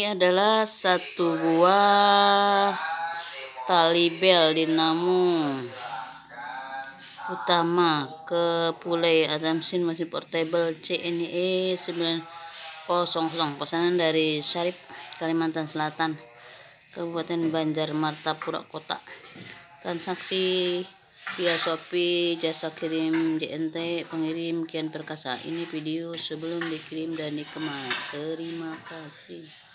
Ini adalah satu buah tali bel dinamo utama ke Pulai Adamsin masih portable CNE 900 pesanan dari Syarif Kalimantan Selatan Kabupaten Banjar Martapura Kota. Transaksi via Shopee jasa kirim JNT pengirim Kian Perkasa. Ini video sebelum dikirim dan dikemas. Terima kasih.